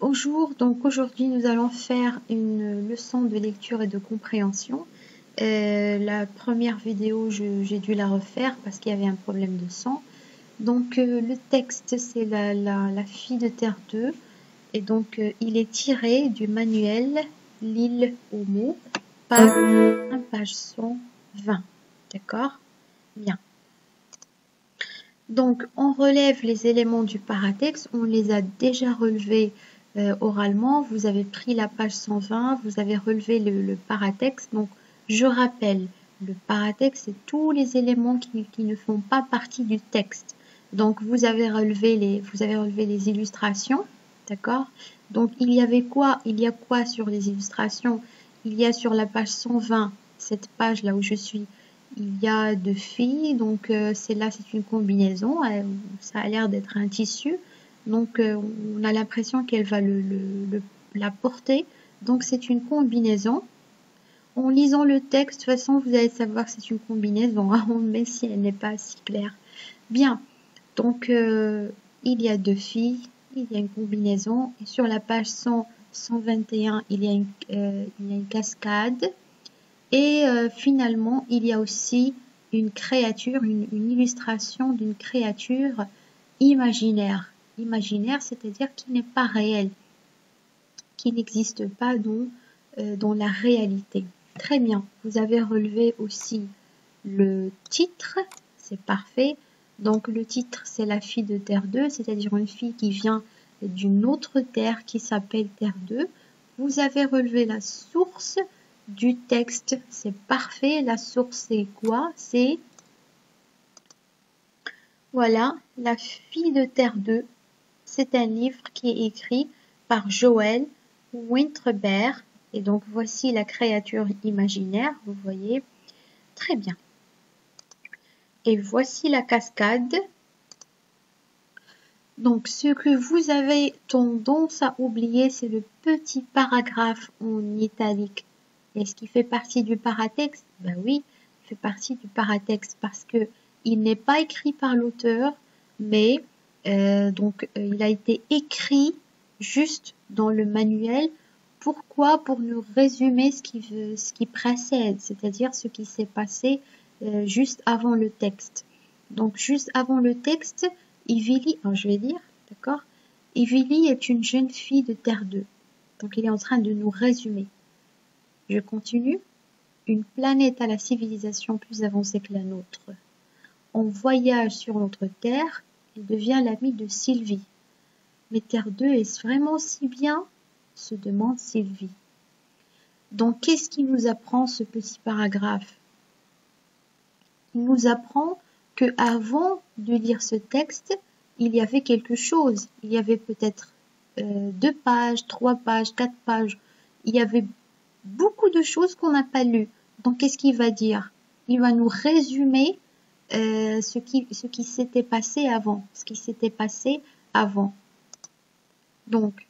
Bonjour, donc aujourd'hui nous allons faire une leçon de lecture et de compréhension. Euh, la première vidéo, j'ai dû la refaire parce qu'il y avait un problème de son. Donc euh, le texte, c'est la, la, fille de Terre 2. Et donc euh, il est tiré du manuel L'île au mot, page, page 120. D'accord? Bien. Donc on relève les éléments du paratexte, on les a déjà relevés euh, oralement, vous avez pris la page 120, vous avez relevé le, paratexte. Donc, je rappelle, le paratexte, c'est tous les éléments qui, ne font pas partie du texte. Donc, vous avez relevé les, vous avez relevé les illustrations, d'accord? Donc, il y avait quoi? Il y a quoi sur les illustrations? Il y a sur la page 120, cette page là où je suis, il y a deux filles. Donc, euh, c'est là, c'est une combinaison. Euh, ça a l'air d'être un tissu. Donc euh, on a l'impression qu'elle va la porter. Donc c'est une combinaison. En lisant le texte, de toute façon, vous allez savoir que c'est une combinaison, hein, même si elle n'est pas si claire. Bien, donc euh, il y a deux filles, il y a une combinaison. Et sur la page 100, 121, il y a une, euh, il y a une cascade. Et finalement, il y a aussi une créature, une illustration d'une créature imaginaire imaginaire, c'est-à-dire qui n'est pas réel, qui n'existe pas dans, euh, dans la réalité. Très bien, vous avez relevé aussi le titre, c'est parfait. Donc le titre, c'est la fille de Terre 2, c'est-à-dire une fille qui vient d'une autre Terre qui s'appelle Terre 2. Vous avez relevé la source du texte, c'est parfait. La source, c'est quoi? C'est, voilà, la fille de Terre 2, c'est un livre qui est écrit par Joël Winterberg. Et donc voici la créature imaginaire, vous voyez. Très bien. Et voici la cascade. Donc ce que vous avez tendance à oublier, c'est le petit paragraphe en italique. Est-ce qu'il fait partie du paratexte Ben oui, il fait partie du paratexte parce que il n'est pas écrit par l'auteur, mais euh, donc, euh, il a été écrit juste dans le manuel. Pourquoi Pour nous résumer ce qui, ce qui précède, c'est-à-dire ce qui s'est passé euh, juste avant le texte. Donc, juste avant le texte, Ivili, je vais dire, d'accord? Ivili est une jeune fille de Terre 2. Donc, il est en train de nous résumer. Je continue. Une planète à la civilisation plus avancée que la nôtre. On voyage sur notre Terre il devient l'ami de Sylvie. Mais Terre 2 est-ce vraiment si bien se demande Sylvie. Donc qu'est-ce qui nous apprend ce petit paragraphe? Il nous apprend que avant de lire ce texte, il y avait quelque chose. Il y avait peut-être euh, deux pages, trois pages, quatre pages. Il y avait beaucoup de choses qu'on n'a pas lues. Donc qu'est-ce qu'il va dire? Il va nous résumer euh, ce qui, s'était passé avant, ce qui s'était passé avant. Donc,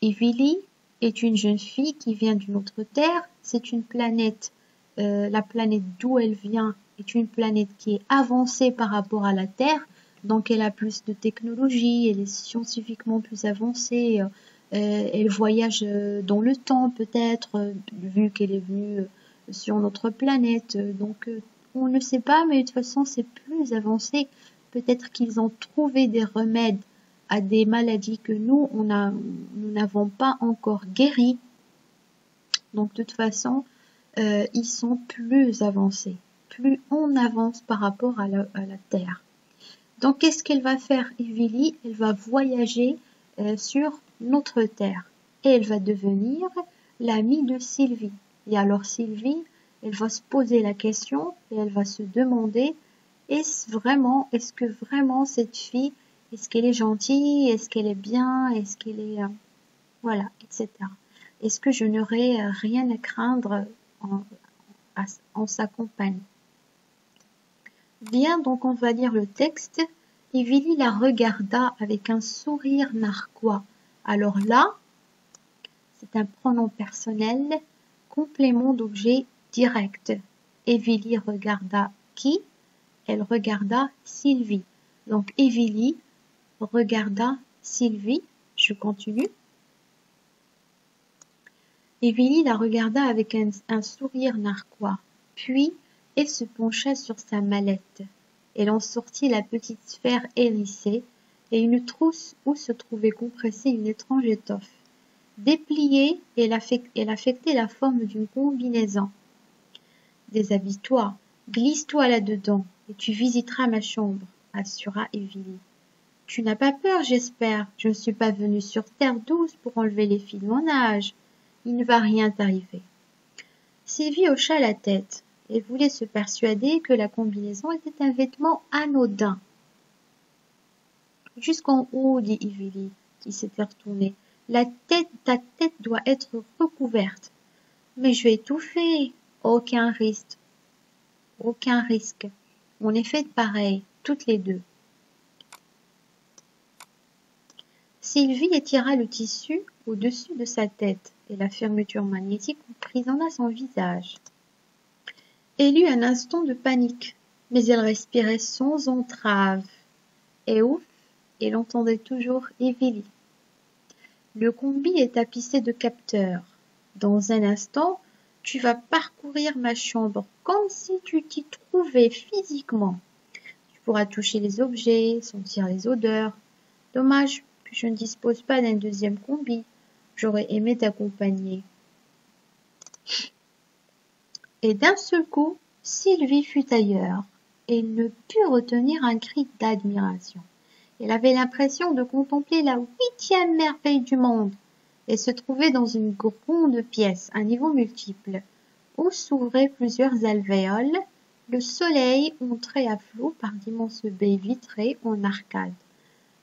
Evili est une jeune fille qui vient d'une autre terre. C'est une planète, euh, la planète d'où elle vient est une planète qui est avancée par rapport à la Terre. Donc, elle a plus de technologie, elle est scientifiquement plus avancée. Euh, elle voyage dans le temps peut-être, vu qu'elle est venue sur notre planète. Donc, on ne sait pas, mais de toute façon, c'est plus avancé. Peut-être qu'ils ont trouvé des remèdes à des maladies que nous, on nous n'avons pas encore guéri. Donc, de toute façon, euh, ils sont plus avancés. Plus on avance par rapport à la, Terre. Donc, qu'est-ce qu'elle va faire, Evili Elle va voyager euh, sur notre Terre. Et elle va devenir l'amie de Sylvie. Et alors, Sylvie, elle va se poser la question et elle va se demander est-ce vraiment, est-ce que vraiment cette fille, est-ce qu'elle est gentille, est-ce qu'elle est bien, est-ce qu'elle est, euh, voilà, etc. Est-ce que je n'aurais euh, rien à craindre en, sa compagnie? Bien, donc on va lire le texte. Et Vili la regarda avec un sourire narquois. Alors là, c'est un pronom personnel, complément d'objet direct. Évilie regarda qui? Elle regarda Sylvie. Donc Évilie regarda Sylvie. Je continue. Évilie la regarda avec un, un sourire narquois. Puis, elle se pencha sur sa mallette. Elle en sortit la petite sphère hérissée et une trousse où se trouvait compressée une étrange étoffe. Dépliée, elle, affectait la forme d'une combinaison. Déshabille-toi, glisse-toi là-dedans, et tu visiteras ma chambre, assura Évilie. Tu n'as pas peur, j'espère. Je ne suis pas venue sur terre douce pour enlever les filles de mon âge. Il ne va rien t'arriver. Sylvie hocha la tête et voulait se persuader que la combinaison était un vêtement anodin. Jusqu'en haut, dit Évilie, qui s'était retournée. La tête, ta tête doit être recouverte. Mais je vais étouffer. Aucun risque. Aucun risque. On est fait pareil, toutes les deux. Sylvie étira le tissu au-dessus de sa tête et la fermeture magnétique emprisonna son visage. Elle eut un instant de panique, mais elle respirait sans entrave. Et ouf, elle entendait toujours Évilie. Le combi est tapissé de capteurs. Dans un instant, tu vas parcourir ma chambre comme si tu t'y trouvais physiquement. Tu pourras toucher les objets, sentir les odeurs. Dommage que je ne dispose pas d'un deuxième combi. J'aurais aimé t'accompagner. Et d'un seul coup, Sylvie fut ailleurs et ne put retenir un cri d'admiration. Elle avait l'impression de contempler la huitième merveille du monde et se trouvait dans une grande pièce à niveau multiple, où s'ouvraient plusieurs alvéoles. Le soleil entrait à flot par d'immenses baies vitrées en arcade.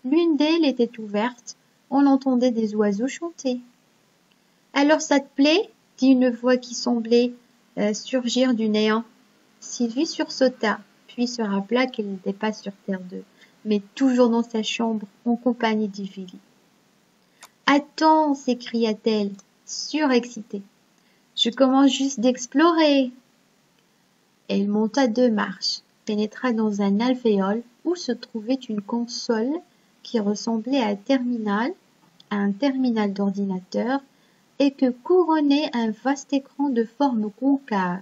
L'une d'elles était ouverte, on entendait des oiseaux chanter. Alors ça te plaît? dit une voix qui semblait euh, surgir du néant. Sylvie sursauta, puis se rappela qu'elle n'était pas sur Terre 2 mais toujours dans sa chambre en compagnie d'Ivili. Attends, s'écria-t-elle, surexcitée. Je commence juste d'explorer. Elle monta deux marches, pénétra dans un alvéole où se trouvait une console qui ressemblait à un terminal, à un terminal d'ordinateur, et que couronnait un vaste écran de forme concave.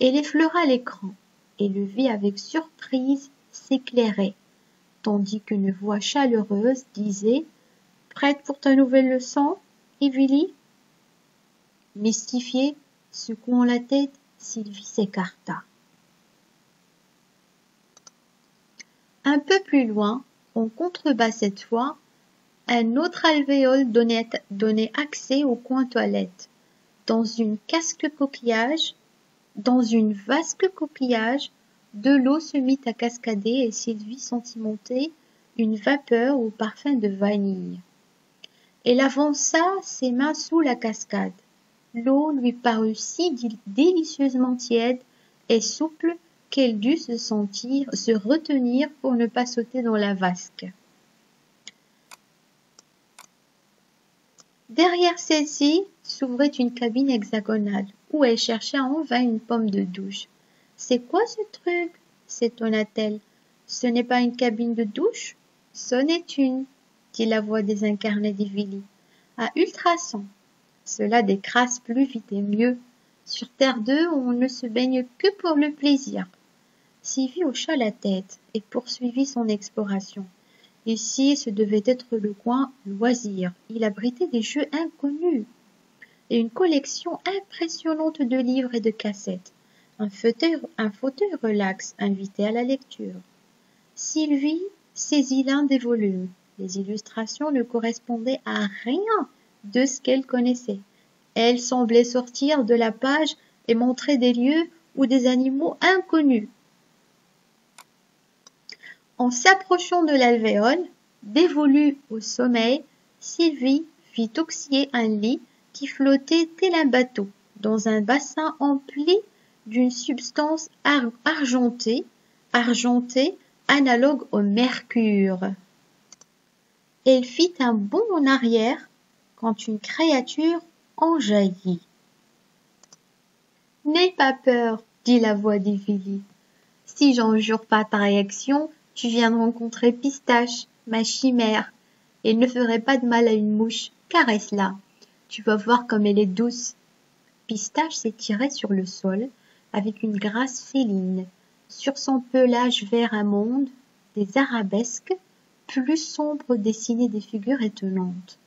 Elle effleura l'écran et le vit avec surprise s'éclairer tandis qu'une voix chaleureuse disait Prête pour ta nouvelle leçon, Évilie Mystifiée, secouant la tête, Sylvie s'écarta. Un peu plus loin, en contrebas cette fois, un autre alvéole donnait, donnait accès au coin toilette. Dans une casque coquillage, dans une vasque coquillage, de l'eau se mit à cascader et Sylvie sentit monter une vapeur au parfum de vanille. Elle avança ses mains sous la cascade. L'eau lui parut si délicieusement tiède et souple qu'elle dut se sentir, se retenir pour ne pas sauter dans la vasque. Derrière celle-ci s'ouvrait une cabine hexagonale où elle cherchait en vain une pomme de douche. C'est quoi ce truc? s'étonna-t-elle. Ce n'est pas une cabine de douche C'en est une, dit la voix désincarnée d'Ivili. À ultrasons. Cela décrasse plus vite et mieux. Sur Terre 2, on ne se baigne que pour le plaisir. Sylvie hocha la tête et poursuivit son exploration. Ici, ce devait être le coin loisir. Il abritait des jeux inconnus et une collection impressionnante de livres et de cassettes. Un fauteuil, un fauteuil relax invitait à la lecture. Sylvie saisit l'un des volumes. Les illustrations ne correspondaient à rien de ce qu'elle connaissait. Elle semblait sortir de la page et montrer des lieux ou des animaux inconnus. En s'approchant de l'alvéole, dévolue au sommeil, Sylvie fit oxyer un lit qui flottait tel un bateau dans un bassin empli d'une substance argentée, argentée analogue au mercure. Elle fit un bond en arrière quand une créature en jaillit. N'aie pas peur, dit la voix d'Evely. Si j'en jure pas ta réaction, tu viens de rencontrer Pistache, ma chimère. Elle ne ferait pas de mal à une mouche, caresse-la. Tu vas voir comme elle est douce. Pistache s'étirait sur le sol avec une grâce féline. Sur son pelage vert immonde, des arabesques plus sombres dessinaient des figures étonnantes.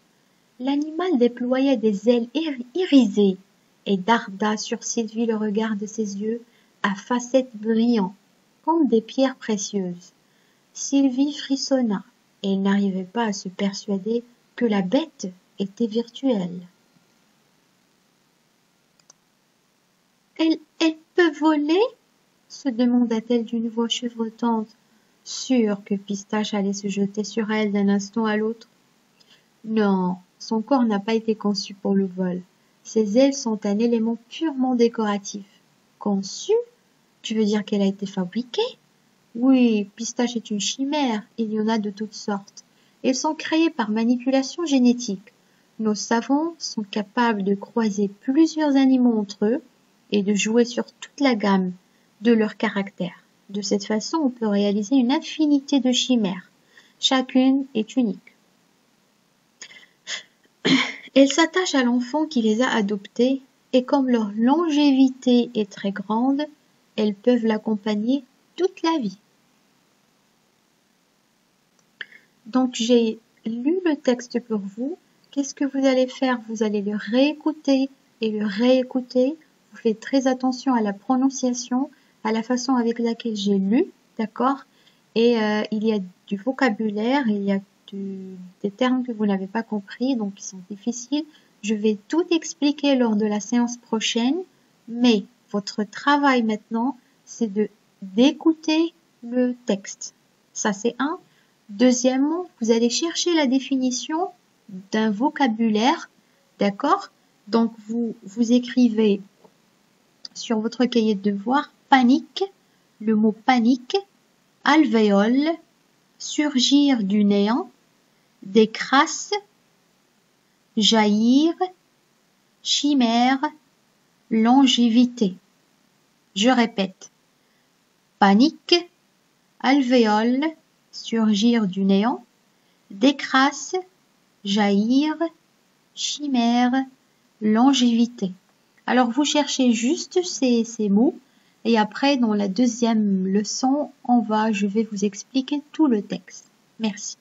L'animal déployait des ailes irisées et darda sur Sylvie le regard de ses yeux à facettes brillantes, comme des pierres précieuses. Sylvie frissonna, et n'arrivait pas à se persuader que la bête était virtuelle. Elle, elle peut voler se demanda-t-elle d'une voix chevrotante, sûre que Pistache allait se jeter sur elle d'un instant à l'autre. Non, son corps n'a pas été conçu pour le vol. Ses ailes sont un élément purement décoratif. Conçu? Tu veux dire qu'elle a été fabriquée? Oui, Pistache est une chimère, il y en a de toutes sortes. Elles sont créées par manipulation génétique. Nos savants sont capables de croiser plusieurs animaux entre eux et de jouer sur toute la gamme de leur caractère. De cette façon, on peut réaliser une infinité de chimères. Chacune est unique. Elles s'attachent à l'enfant qui les a adoptées et comme leur longévité est très grande, elles peuvent l'accompagner toute la vie. Donc j'ai lu le texte pour vous. Qu'est-ce que vous allez faire? Vous allez le réécouter et le réécouter. Vous faites très attention à la prononciation, à la façon avec laquelle j'ai lu, d'accord? Et euh, il y a du vocabulaire, il y a des termes que vous n'avez pas compris, donc qui sont difficiles. Je vais tout expliquer lors de la séance prochaine, mais votre travail maintenant, c'est de d'écouter le texte. Ça, c'est un. Deuxièmement, vous allez chercher la définition d'un vocabulaire, d'accord? Donc, vous, vous écrivez sur votre cahier de devoir panique, le mot panique, alvéole, surgir du néant, des crasses, jaillir, chimère, longévité. Je répète. Panique, alvéole, surgir du néant, décrasse, jaillir, chimère, longévité. Alors vous cherchez juste ces, ces mots et après dans la deuxième leçon, on va, je vais vous expliquer tout le texte. Merci.